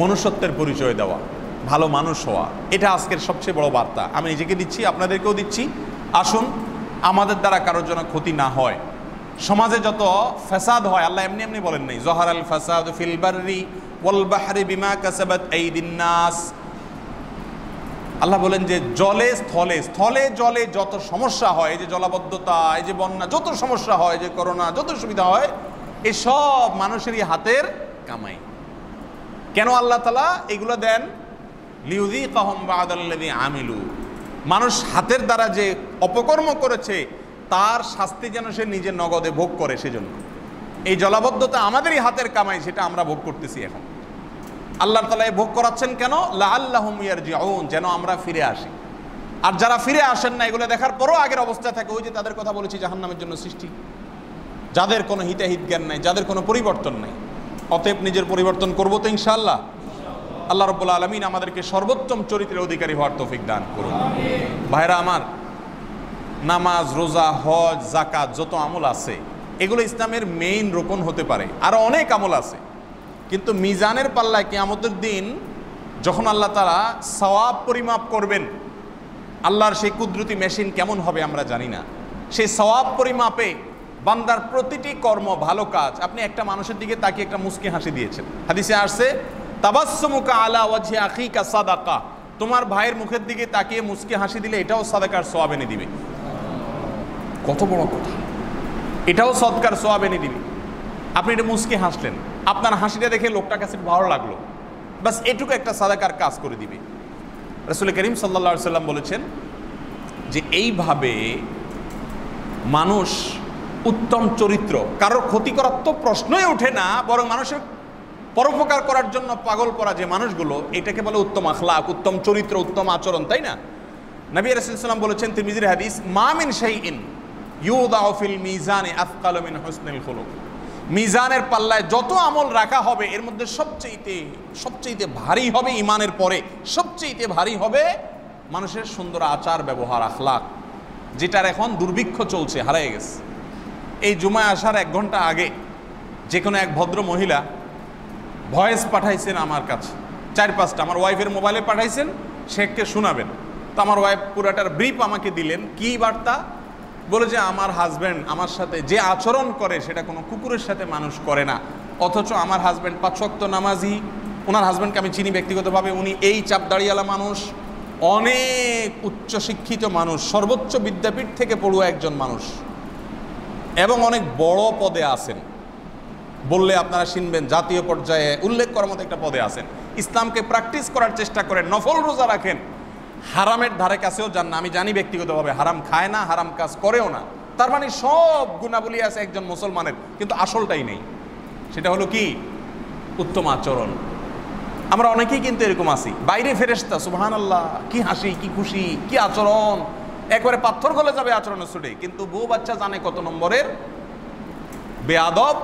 মনুষ্যত্বের পরিচয় দেওয়া, ভালো মানুষ হওয়া, এটা আজকের সবচেয়ে বড় বার্তা। আমি নিজেকে দিচ্ছি, আপনাদেরকেও দিচ্ছি। আসুন, আমাদের দ্বারা কারোর জন্য ক্ষতি না হয়। সমাজে যত ফ্যাসাদ হয়, আল্লাহ এমনি এমনি বলেন নাই, জহার আল ফাসাদ ফিলবারি ওয়াল বাহরি বিমা কাসাবাত নাস। আল্লাহ বলেন যে, জলে, স্থলে স্থলে, জলে যত সমস্যা হয়, এই যে জলাবদ্ধতা, এই যে বন্যা, যত সমস্যা হয় যে করোনা, যত সুবিধা হয়, এসব মানুষেরই হাতের কামাই। কেন আল্লাহ তালা এগুলো দেন? লিউদি কাহম বাদাল্লাদি আমিলু। মানুষ হাতের দ্বারা যে অপকর্ম করেছে, তার শাস্তি যেন সে নিজের নগদে ভোগ করে সেজন্য। এই জলাবদ্ধতা আমাদেরই হাতের কামাই, সেটা আমরা ভোগ করতেছি এখন। আল্লাহ তালা ভোগ করাচ্ছেন কেন? লা আল্লাহম ইয়ারজিউন, যেন আমরা ফিরে আসি। আর যারা ফিরে আসেন না, এগুলো দেখার পরও আগের অবস্থা থাকে, ওই যে তাদের কথা বলেছি জাহান্নামের জন্য সৃষ্টি। যাদের কোনো হিতাহিত জ্ঞান নাই, যাদের কোনো পরিবর্তন নাই। অতএব নিজের পরিবর্তন করব তো ইনশাআল্লাহ। আল্লাহ রব্বুল আলমিন আমাদেরকে সর্বোত্তম চরিত্রের অধিকারী হওয়ার তৌফিক দান করুন। ভাইরা আমার, নামাজ, রোজা, হজ জাকাত যত আমল আছে, এগুলো ইসলামের মেইন রোকন হতে পারে। আরও অনেক আমল আছে। কিন্তু মিজানের পাল্লায় কেয়ামতের দিন যখন আল্লাহ তারা সওয়াব পরিমাপ করবেন, আল্লাহর সেই কুদরতি মেশিন কেমন হবে আমরা জানি না। সেই সওয়াব পরিমাপে বান্দার প্রতিটি কর্ম ভালো কাজ। আপনি একটা মানুষের দিকে তাকিয়ে একটা মুস্কি হাসি দিয়েছেন। হাদিসে আসছে তাবাসমুকা আলা ওয়াজহি আখিকা সাদাকা। তোমার ভাইয়ের মুখের দিকে তাকিয়ে মুস্কি হাসি দিলে এটাও সাদাকার সোয়াব এনে দিবে। কত বড় কথা। এটাও সৎকার সোয়াব এনে দিবে। আপনি এটা মুস্কি হাসলেন। আপনার হাসিটা দেখে লোকটার কাছে ভালো লাগল। বাস এটুকু একটা সাদাকার কাজ করে দিবে। রসুল করিম সাল্লা সাল্লাম বলেছেন যে এইভাবে মানুষ উত্তম চরিত্র। কারোর ক্ষতি করার তো প্রশ্নই ওঠে না, বরং মানুষের পরোপকার করার জন্য পাগল করা যে মানুষগুলো, এটাকে বলে উত্তম আখলাক, উত্তম চরিত্র, উত্তম আচরণ, তাই না? নবী রাসুলাম বলেছেন তিরমিজির হাদিস মামিন সেই ইন ইউদাফিল মিজানে আফকাল মিন হোসনুল খুলুক। মিজানের পাল্লায় যত আমল রাখা হবে, এর মধ্যে সবচেয়েতে সবচেয়েতে ভারী হবে ইমানের পরে সবচেয়েতে ভারী হবে মানুষের সুন্দর আচার, ব্যবহার, আখলাক, যেটার এখন দুর্ভিক্ষ চলছে, হারিয়ে গেছে। এই জুমায় আসার এক ঘণ্টা আগে যে কোনো এক ভদ্র মহিলা ভয়েস পাঠাইছেন আমার কাছে। চার পাঁচটা। আমার ওয়াইফের মোবাইলে পাঠাইছেন, শেখকে শোনাবেন। তো আমার ওয়াইফ পুরাটার ব্রিফ আমাকে দিলেন, কি বার্তা? বলে যে, আমার হাজব্যান্ড আমার সাথে যে আচরণ করে সেটা কোনো কুকুরের সাথে মানুষ করে না। অথচ আমার হাজব্যান্ড পাঁচক্ত নামাজি। ওনার হাজব্যান্ডকে আমি চিনি ব্যক্তিগতভাবে। উনি এই চাপ দাঁড়িয়ালা মানুষ। অনেক উচ্চশিক্ষিত মানুষ। সর্বোচ্চ বিদ্যাপীঠ থেকে পড়ুয়া একজন মানুষ। এবং অনেক বড় পদে আছেন। বললে আপনারা শুনবেন জাতীয় পর্যায়ে উল্লেখ করার মতো একটা পদে আছেন। ইসলামকে প্র্যাকটিস করার চেষ্টা করেন, নফল রোজা রাখেন। হারামের ধারে কাছেও যান না। আমি জানি ব্যক্তিগতভাবে হারাম খায় না, হারাম কাজ করেও না। তার মানে সব গুণাবলী আছে একজন মুসলমানের, কিন্তু আসলটাই নেই। সেটা হলো কি? উত্তম আচরণ। আমরা অনেকেই কিন্তু এরকম আছি। বাইরে ফেরেস্তা সুবহান আল্লাহ কি হাসি, কি খুশি, কি আচরণ। একবারে পাথর গলে যাবে আচরণের ছুটে কিন্তু বউ বাচ্চা জানে কত নম্বরের বেয়াদব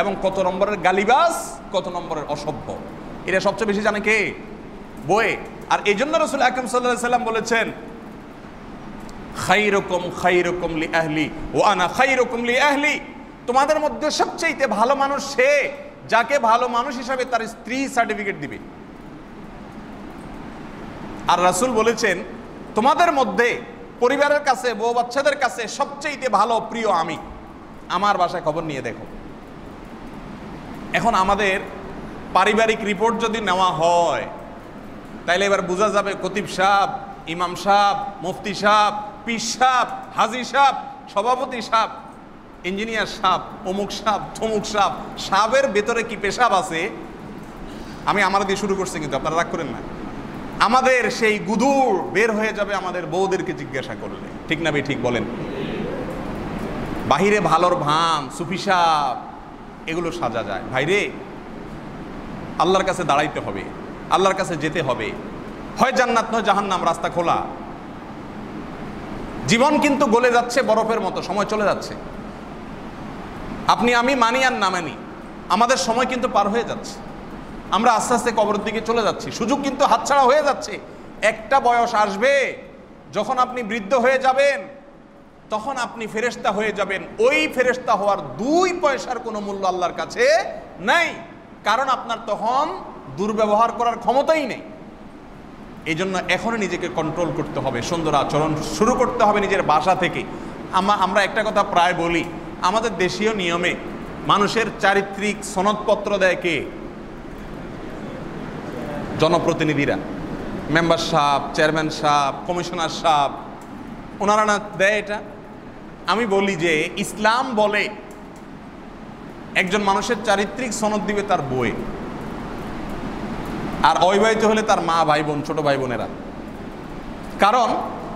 এবং কত নম্বরের গালিবাস কত নম্বরের অসভ্য। এটা সবচেয়ে বেশি জানে কে? বয়ে আর এই জন্য রসুল আকরম সাল্লাহ সাল্লাম বলেছেন খাইরকম খাইরকম লি আহলি ও আনা খাইরকম লি আহলি তোমাদের মধ্যে সবচেয়ে ভালো মানুষ সে যাকে ভালো মানুষ হিসাবে তার স্ত্রী সার্টিফিকেট দিবে। আর রাসুল বলেছেন, তোমাদের মধ্যে পরিবারের কাছে, বউ বাচ্চাদের কাছে সবচেয়ে ভালো, প্রিয় আমি। আমার বাসায় খবর নিয়ে দেখো। এখন আমাদের পারিবারিক রিপোর্ট যদি নেওয়া হয়, তাইলে এবার বোঝা যাবে কতিব সাহ ইমাম সাহ মুফতি সাহ পিস সাহ হাজি সাহ সভাপতি সাহ ইঞ্জিনিয়ার সাহ অমুক সাহ থমুক সাহ সাহের ভেতরে কি পেশাব আছে? আমি আমার দিয়ে শুরু করছি কিন্তু, আপনারা রাগ করেন না। আমাদের সেই গুদুর বের হয়ে যাবে আমাদের বউদেরকে জিজ্ঞাসা করলে। ঠিক না ভাই? ঠিক বলেন। বাহিরে ভালোর ভান, সুফি সাহ এগুলো সাজা যায়। ভাইরে আল্লাহর কাছে দাঁড়াইতে হবে, আল্লাহর কাছে যেতে হবে। হয় জান্নাত, নয় জাহান্নাম, রাস্তা খোলা। জীবন কিন্তু গলে যাচ্ছে বরফের মতো, সময় চলে যাচ্ছে। আপনি আমি মানি আর না মানি, আমাদের সময় কিন্তু পার হয়ে যাচ্ছে। আমরা আস্তে আস্তে কবরের দিকে চলে যাচ্ছি। সুযোগ কিন্তু হাতছাড়া হয়ে যাচ্ছে। একটা বয়স আসবে, যখন আপনি বৃদ্ধ হয়ে যাবেন, তখন আপনি ফেরেস্তা হয়ে যাবেন। ওই ফেরেস্তা হওয়ার দুই পয়সার কোনো মূল্য আল্লাহর কাছে নাই। কারণ আপনার তখন দুর্ব্যবহার করার ক্ষমতাই নেই। এই জন্য এখনই নিজেকে কন্ট্রোল করতে হবে, সুন্দর আচরণ শুরু করতে হবে নিজের বাসা থেকে। আমা- আমরা একটা কথা প্রায় বলি, আমাদের দেশীয় নিয়মে মানুষের চারিত্রিক সনদপত্র দেয় কে? জনপ্রতিনিধিরা, মেম্বার সাহেব, চেয়ারম্যান সাহেব, কমিশনার সাহেব, ওনারা না দেয় এটা? আমি বলি যে ইসলাম বলে একজন মানুষের চারিত্রিক সনদ দিবে তার বই আর অবিবাহিত হলে তার মা, ভাই বোন, ছোট ভাই বোনেরা। কারণ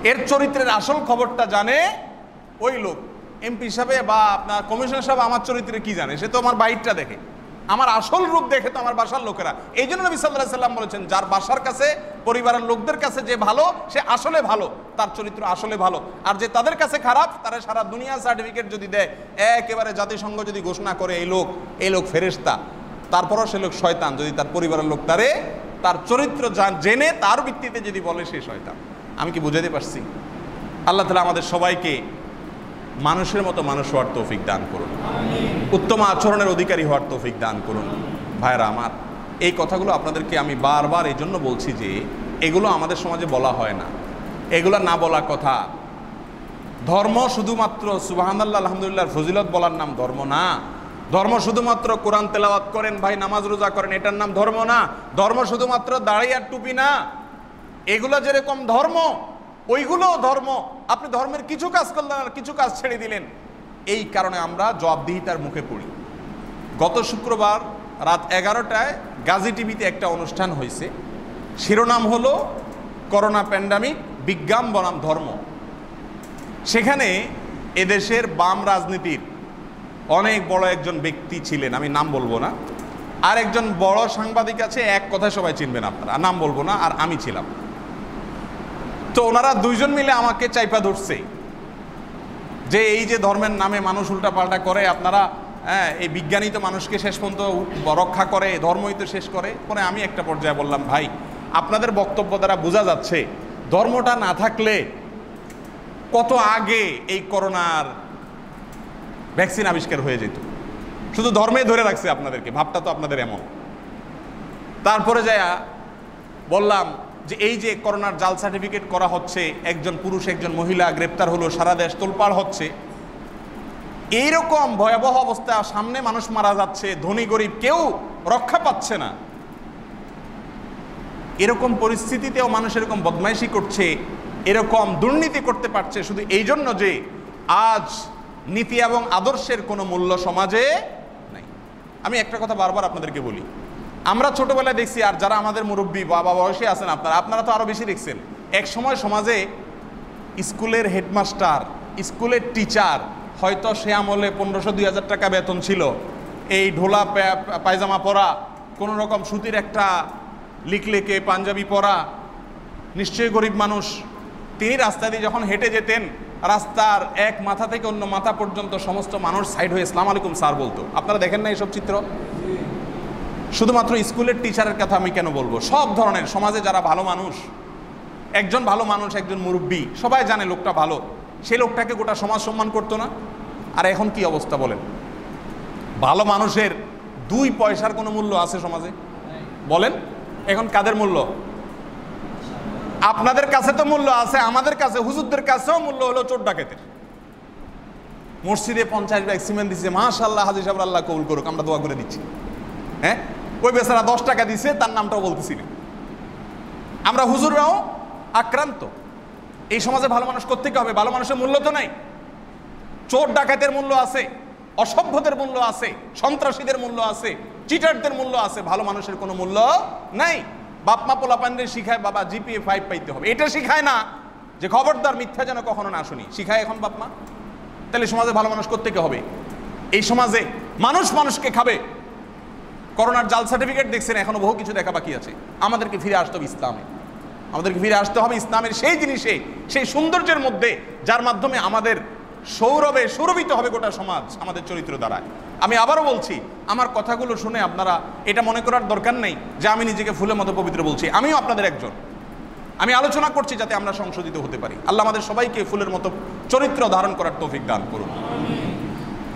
এর চরিত্রের আসল খবরটা জানে ওই লোক। এমপি হিসাবে বা আপনার কমিশনার সাহেব আমার চরিত্রে কি জানে? সে তো আমার বাইকটা দেখে। আমার আসল রূপ দেখে তো আমার বাসার লোকেরা। এই জন্য নবী সাল্লাহ সাল্লাম বলেছেন, যার বাসার কাছে, পরিবারের লোকদের কাছে যে ভালো, সে আসলে ভালো, তার চরিত্র আসলে ভালো। আর যে তাদের কাছে খারাপ, তারা সারা দুনিয়া সার্টিফিকেট যদি দেয়, একেবারে জাতিসংঘ যদি ঘোষণা করে এই লোক এই লোক ফেরেস্তা তারপরও সে লোক শয়তান। যদি তার পরিবারের লোক তারে, তার চরিত্র জেনে তার ভিত্তিতে যদি বলে সে শয়তান। আমি কি বুঝাতে পারছি? আল্লাহ তালা আমাদের সবাইকে মানুষের মতো মানুষ হওয়ার তৌফিক দান করুন। উত্তম আচরণের অধিকারী হওয়ার তৌফিক দান করুন। ভাইরা আমার, এই কথাগুলো আপনাদেরকে আমি বারবার এই জন্য বলছি যে, এগুলো আমাদের সমাজে বলা হয় না। এগুলো না বলা কথা। ধর্ম শুধুমাত্র সুবাহান্লাহ আলহামদুলিল্লাহর ফজিলত বলার নাম ধর্ম না। ধর্ম শুধুমাত্র কোরআন তেলাওয়াত করেন, ভাই নামাজ রোজা করেন, এটার নাম ধর্ম না। ধর্ম শুধুমাত্র দাঁড়িয়ে আর টুপি না। এগুলো যেরকম ধর্ম ওইগুলোও ধর্ম। আপনি ধর্মের কিছু কাজ করলেন আর কিছু কাজ ছেড়ে দিলেন। এই কারণে আমরা জবাবদিহিতার মুখে পড়ি। গত শুক্রবার রাত এগারোটায় গাজী টিভিতে একটা অনুষ্ঠান হয়েছে। শিরোনাম হলো, করোনা প্যান্ডামিক, বিজ্ঞান বনাম ধর্ম। সেখানে এদেশের বাম রাজনীতির অনেক বড় একজন ব্যক্তি ছিলেন, আমি নাম বলব না। আর একজন বড় সাংবাদিক আছে, এক কথায় সবাই চিনবেন আপনারা। নাম বলব না, আর আমি ছিলাম। তো ওনারা দুইজন মিলে আমাকে চাইপা ধরছে। যে এই যে ধর্মের নামে মানুষ উল্টাপাল্টা করে, আপনারা হ্যাঁ এই বিজ্ঞানী তো মানুষকে শেষ পর্যন্ত রক্ষা করে, ধর্মই তো শেষ করে। পরে আমি একটা পর্যায়ে বললাম, ভাই, আপনাদের বক্তব্য দ্বারা বোঝা যাচ্ছে, ধর্মটা না থাকলে কত আগে এই করোনার ভ্যাকসিন আবিষ্কার হয়ে যেত? শুধু ধর্মে ধরে রাখছে আপনাদেরকে, ভাবটা তো আপনাদের এমন। তারপরে যায় বললাম যে এই যে করোনার জাল সার্টিফিকেট করা হচ্ছে, একজন পুরুষ, একজন মহিলা গ্রেপ্তার হলো, সারা দেশ তোলপাড় হচ্ছে, এইরকম ভয়াবহ অবস্থা, সামনে মানুষ মারা যাচ্ছে, ধনী গরিব কেউ রক্ষা পাচ্ছে না। এরকম পরিস্থিতিতেও মানুষ এরকম বদমাইশি করছে, এরকম দুর্নীতি করতে পারছে, শুধু এই জন্য যে আজ নীতি এবং আদর্শের কোনো মূল্য সমাজে নাই। আমি একটা কথা বারবার আপনাদেরকে বলি আমরা ছোটবেলায় দেখছি, আর যারা আমাদের মুরব্বী বাবা বয়সে আছেন আপনারা আপনারা তো আরও বেশি দেখছেন। এক সময় সমাজে স্কুলের হেডমাস্টার, স্কুলের টিচার, হয়তো সে আমলে পনেরোশো, দুই হাজার টাকা বেতন ছিল। এই ঢোলা পায়জামা পরা, কোনো রকম সুতির একটা লিকলেকে পাঞ্জাবি পরা, নিশ্চয়ই গরিব মানুষ। তিনি রাস্তা দিয়ে যখন হেঁটে যেতেন, রাস্তার এক মাথা থেকে অন্য মাথা পর্যন্ত সমস্ত মানুষ সাইড হয়ে ইসলাম আলাইকুম স্যার বলতো। আপনারা দেখেন না এইসব চিত্র? শুধুমাত্র স্কুলের টিচারের কথা আমি কেন বলব? সব ধরনের, সমাজে যারা ভালো মানুষ, একজন ভালো মানুষ, একজন মুরব্বী, সবাই জানে লোকটা ভালো। সেই লোকটাকে গোটা সমাজ সম্মান করতো না। আর এখন কি অবস্থা বলেন? ভালো মানুষের দুই পয়সার কোনো মূল্য আছে সমাজে? বলেন, এখন কাদের মূল্য? আপনাদের কাছে তো মূল্য আছে, আমাদের কাছে, হুজুরদের কাছেও মূল্য হলো চোর ডাকাতের। মসজিদে পঞ্চাশ ব্যাগ সিমেন্ট দিচ্ছে মাশাল্লাহ হাজির সাহেব আল্লাহ কবুল করুক, আমরা দোয়া করে দিচ্ছি। হ্যাঁ? ওই বেচারা দশ টাকা দিছে, তার নামটাও বলতেছি না। আমরা হুজুররাও আক্রান্ত। এই সমাজে ভালো মানুষ কোথেকে হবে? ভালো মানুষের মূল্য তো নাই। চোর ডাকাতের মূল্য আছে, অসভ্যদের মূল্য আছে, সন্ত্রাসীদের মূল্য আছে চিটারদের মূল্য আছে, ভালো মানুষের কোনো মূল্য নাই। বাপমা পোলা পান্ডে শিখায় বাবা জিপিএ ফাইভ পাইতে হবে। এটা শিখায় না যে খবরদার মিথ্যা যেন কখনো না শুনি। শিখায় এখন বাপমা তাহলে সমাজে ভালো মানুষ কোথেকে হবে? এই সমাজে মানুষ মানুষকে খাবে। করোনার জাল সার্টিফিকেট দেখছেন, এখনও বহু কিছু দেখা বাকি আছে। আমাদেরকে ফিরে আসতে হবে ইসলামে। আমাদেরকে ফিরে আসতে হবে ইসলামের সেই জিনিসে, সেই সৌন্দর্যের মধ্যে, যার মাধ্যমে আমাদের সৌরভে সৌরভিত হবে গোটা সমাজ আমাদের চরিত্র দ্বারায়। আমি আবারও বলছি, আমার কথাগুলো শুনে আপনারা এটা মনে করার দরকার নেই যে আমি নিজেকে ফুলের মতো পবিত্র বলছি। আমিও আপনাদের একজন। আমি আলোচনা করছি যাতে আমরা সংশোধিত হতে পারি। আল্লাহ আমাদের সবাইকে ফুলের মতো চরিত্র ধারণ করার তৌফিক দান করুন।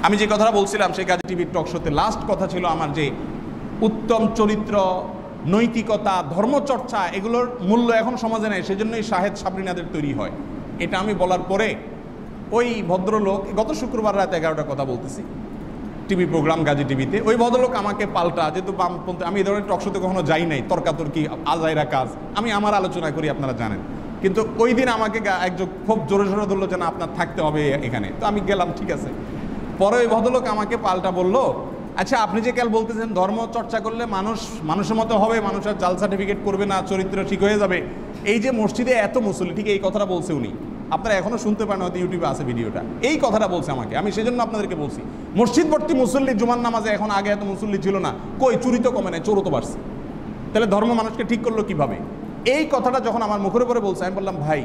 আমি যে কথাটা বলছিলাম, সেই কাজে টিভির টক শোতে লাস্ট কথা ছিল আমার যে উত্তম চরিত্র, নৈতিকতা, ধর্মচর্চা এগুলোর মূল্য এখন সমাজে নেই, সেজন্যই শাহেদ সাবরিনাদের তৈরি হয়। এটা আমি বলার পরে ওই ভদ্রলোক, গত শুক্রবার রাত এগারোটা কথা বলতেছি, টিভি প্রোগ্রাম গাজী টিভিতে, ওই ভদ্রলোক আমাকে পাল্টা, যেহেতু বামপন্থী, আমি এই ধরনের টকশোতে কখনো যাই নাই, তর্কাতর্কি, আজাইরা কাজ, আমি আমার আলোচনা করি, আপনারা জানেন। কিন্তু ওই দিন আমাকে একজন খুব জোরে জোরে ধরলো যে না, আপনার থাকতে হবে এখানে। তো আমি গেলাম, ঠিক আছে। পরে ওই ভদ্রলোক আমাকে পাল্টা বলল আচ্ছা আপনি যে কাল বলতেছেন ধর্ম চর্চা করলে মানুষ, মানুষের মতো হবে মানুষের জাল সার্টিফিকেট করবে না, চরিত্র ঠিক হয়ে যাবে। এই যে মসজিদে এত মুসল্লি, ঠিক এই কথাটা বলছে উনি। আপনারা এখনও শুনতে পারেন হয়তো ইউটিউবে আছে ভিডিওটা। এই কথাটা বলছে আমাকে, আমি সেজন্য আপনাদেরকে বলছি। মসজিদ ভর্তি মুসল্লি জুমান নামাজে এখন আগে এত মুসল্লি ছিল না। কই, চুরি তো কমে নাই, চোরও তো বাড়ছে। তাহলে ধর্ম মানুষকে ঠিক করল কীভাবে? এই কথাটা যখন আমার মুখের উপরে বলছে, আমি বললাম, ভাই,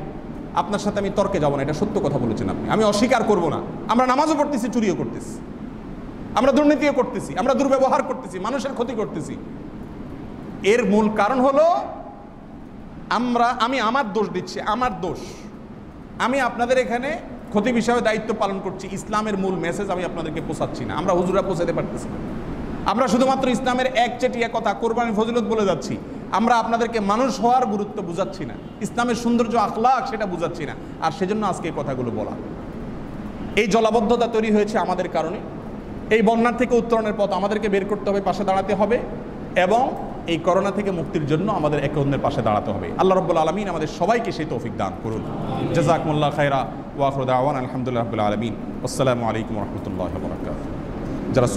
আপনার সাথে আমি তর্কে যাব না, এটা সত্য কথা বলেছেন আপনি। আমি অস্বীকার করব না। আমরা নামাজও পড়তেছি, চুরিও করতেছি। আমরা দুর্নীতিও করতেছি, আমরা দুর্ব্যবহার করতেছি, মানুষের ক্ষতি করতেছি। এর মূল কারণ হলো, আমরা, আমি আমার দোষ দিচ্ছি, আমার দোষ। আমি আপনাদের এখানে ক্ষতি বিষয়ে দায়িত্ব পালন করছি, ইসলামের মূল মেসেজ আমি আপনাদেরকে পৌঁছাচ্ছি না। আমরা হুজুরা পৌঁছাতে পারতেছি না। আমরা শুধুমাত্র ইসলামের একচেটিয়া কথা কোরবানি ফজিলত বলে যাচ্ছি। আমরা আপনাদেরকে মানুষ হওয়ার গুরুত্ব বুঝাচ্ছি না। ইসলামের সৌন্দর্য আখলাক সেটা বুঝাচ্ছি না। আর সেজন্য আজকে এই কথাগুলো বলা। এই জলাবদ্ধতা তৈরি হয়েছে আমাদের কারণে। এই বন্যার থেকে উত্তরণের পথ আমাদেরকে বের করতে হবে, পাশে দাঁড়াতে হবে এবং এই করোনা থেকে মুক্তির জন্য আমাদের একে অন্যের পাশে দাঁড়াতে হবে। আল্লাহ রব্বুল আলমিন আমাদের সবাইকে সেই তৌফিক দান করুন। জাজাকমুল্লাহ খাইরা ওয়াফরুদ আওয়ান আলহামদুলিল্লাহ আলমিন। আসসালামু আলাইকুম রহমতুল্লাহ বরাকাত যারা